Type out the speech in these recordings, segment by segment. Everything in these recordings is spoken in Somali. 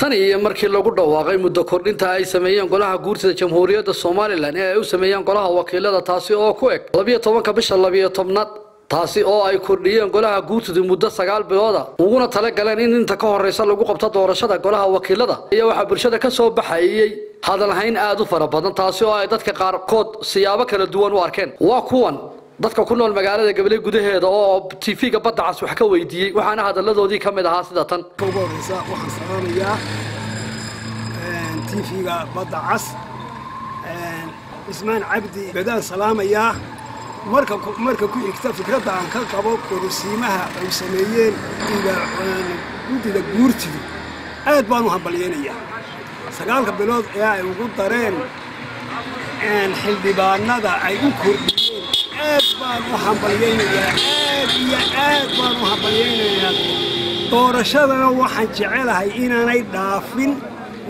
tan iyo markii lagu dhawaaqay muddo kordhinta ay sameeyeen golaha guursida jamhuuriyadda somalilan ee ay u sameeyeen golaha wakiilada taasi oo ku eg labiyo tobanka bisha labiyo tobnaad taasi oo ay kordhiyeen golaha guurtida muddo sagaal bilooda uguna tala galeen in inta ka horraysa lagu qabto doorashada golaha wakiilada. Iyo waxaa bulshada ka soo baxayey hadalhayn aad u fara badan taasi oo ay dadka qaarkood siyaabo kala duwan u arkeen. Waa kuwan dadka ku nool magaalada gabaley gudaheeda oo tv-ga badda cas wax ka weydiiyey waxaana hadalladoodii ka mid ahaa sida tan. Ugu horeysa waxaan salaamayaa tv-ga badda cas ismaan cabdi badaan salaamayaa. Marka marka ku xigta fikradda aan ka qabo korosiimaha ay sameeyeen guddida guurtidu aad baan u hambalyaynayaa. Sagaalka bilood ee ay ugu dareen xildhibaanada ay u kordhiyeen aad baan u hambalyaynayaa aad iyo aad baan u hambalyaynayaa. Doorashadana waxaan jecelahay inaanay dhaafin.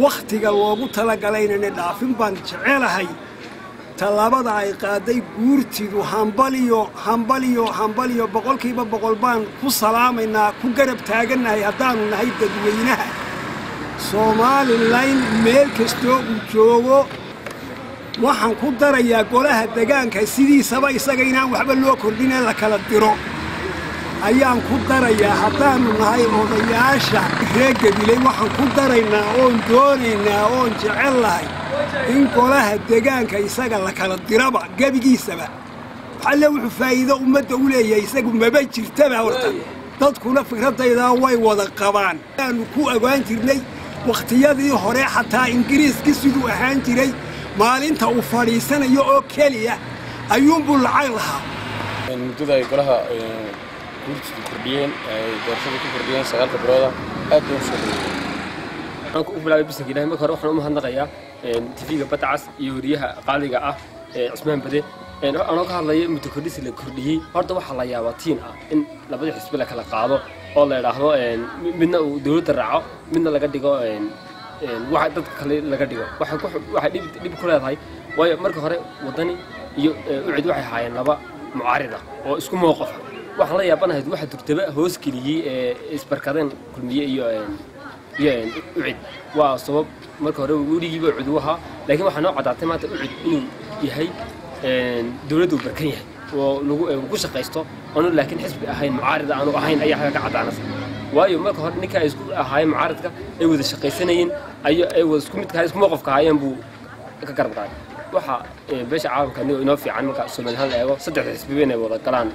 Wakhtiga loogu talagalay inaanay dhaafin baan jecelahay. Tallaabada ay qaaday guurtidu hambaliyo hambaliyo hambaliyo boqolkiiba boqol baan ku salaamaynaa ku garab taagannahay haddaanu nahay dadweynaha. Somalilan meel kastoo uu joogo waxaan ku darayaa golaha degaanka sidiisaba isaga inaan waxba loo kordhinee la kala diro. Ayaan ku darayaa haddaannu nahay odayaasha reer gabiley waxaan ku daraynaa oon doonaynaa oon jecel lahay in golaha degaanka isaga la kala diraba gebigiisaba. Xalle wuxuu faa'iido ummadda u leeyahay isagu maba jirtaba horta. Dadkuna fikradaydaa way wada qabaan. Aanu ku ogaan jirnay wakhtiyadii hore xataa ingiriiskii siduu ahaan jiray maalinta uu fadhiisanayo oo keliya ayuunbuu lacag lahaa. Muddada ay golaha guurtidu kordhiyeen ay doorashada ku kordhiyeen sagaalka bilooda aad bay u soo dhaweeyeen waxaan ku bilaabay bisanka ilahay marka hore waxaan u mahadnaqayaa tv-ga badda cas iyo wariyaha qaaliga ah ee cismaan bade. Anoo ka hadlaya muddo kordhisi la kordhiyey. Horta waxaa la yaabaa tiin ah in labada xisbi la kala qaado oo la idhaahdo midna uu dowladda raaco midna laga dhigo waxa dadka kale laga dhigo. Waxay dhib ku leedahay. Waayo marka hore waddani iyo ucid waxay haayeen laba mucaarida oo isku mowqafa waxaan la yaabanahayd waxa durtaba hoos geliyey ee isbarkadeen kulmiye iyo iyo ucid waa sabab marka hore weligiiba ucid u ahaa laakiin waxaa noo caddaatay maanta ucid inuu yahay dowladdu barkan yahay oo lagu ku shaqaysto aanu laakiin xisbi ahayn mucaarida aanu ahayn ayaa ka caddaanaysa وأيوه ما كهر نكا يسكو هاي معارض كا أيوة ذا شقي سنين أي أيوة سكو متك هاي موقف كا هاي بو كقرب كا وحا بيش عارف كا نو نوفي عن مكا سمن هذا أيوة صدق تسببين أيوة ذا كلام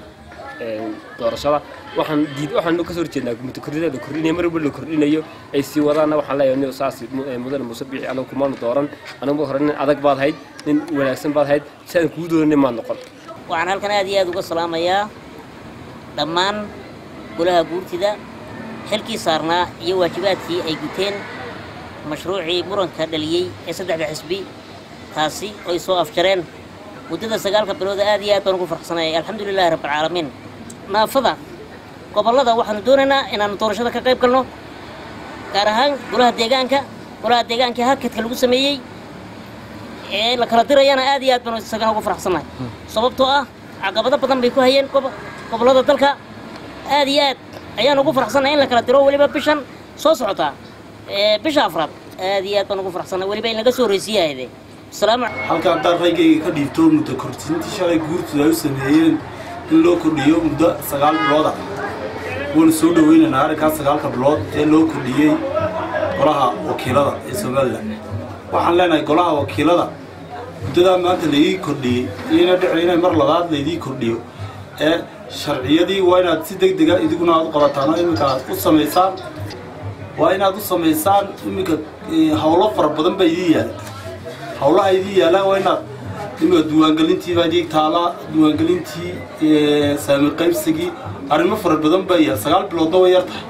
دور شلا وحن ديد وحن نو كسر جنا كم تكرر ذا كرر نمر بل كرر نيو أي سي ورا نو حلا يو ساسي مدر مسبيح أنا كمان دورن أنا بو خرن أذك بعد هيد نن ولاسن بعد هيد سن كودور نمان نقل وعن هالكنادي يا دوكو السلام يا دمان كلها قوتي ذا xilkii saarnaa iyo waajibaadkii ay guteen mashruucii muranka dhaliyey ee saddexda xisbi taasi oy soo afjareen muddada sagaalka bilooda aad iyo aad baan ugu farxsanayay alxamdulilaahi rabbilcaalamiin naafada gobollada waxaanu doonaynaa inaanu doorashada ka qayb galno gaar ahaan golaha deegaanka golaha deegaanka hakadka lagu sameeyey ee la kala dirayana aad iyo aad baan isagana ugu farxsannahay sababtoo ah caqabado badan bay ku hayeen gobollada dalka aad iyo aad ayaan ugu farxsannahay in la kala diro weliba bishan soo socotaa bisha afraad aad iyo aad baan ugu farxsannahay weliba in laga soo horreysiiyahayde halka haddaan raygayga ka dhiibto muddo kordhintii shalay guurtooda ay u sameeyeen in loo kordhiyo muddo sagaal bilooda wuuna soo dhoweynaynaa arrinkaas sagaalka bilood ee loo kordhiyey golaha wakiilada ee somalilan waxaan leenahay golaha wakiilada muddadaa maanta laydii kordhiyey iyona dhici inay mar labaad laydii kordhiyo ee sharciyadii waa inaad si deg dega idiguna aad u qabataan oo iminka aad u samaysaan. Waa inaad u samaysaan iminka howlo fara badan baa idii yaalla howlaha idii yaallaan waa inaad imika diiwaangelintii baa idiig taala diiwaangelintii saami qaybsigii arrimo fara badan baa yaal sagaal biloodna way yar tahay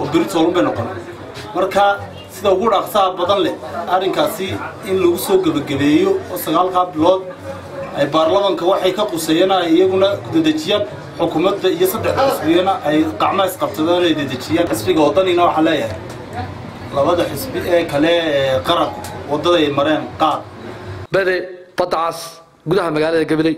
oo beri toolun bay noqon marka sida ugu dhaqsaha badan leh arrinkaasi in lagu soo gebagabeeyo oo sagaalkaa bilood ay baarlamanka waxay ka quseeyeen ay iyaguna dedejiyaan xukuumadda iyo saddexda xisbiyana ay qacmaa isqabsadeen ay dedejiyaan xisbiga waddanina waxaa leeyahay. Labada xisbi ee kale qaranku waddada ay mareen qaad bade badda cas gudaha magaalada gabiley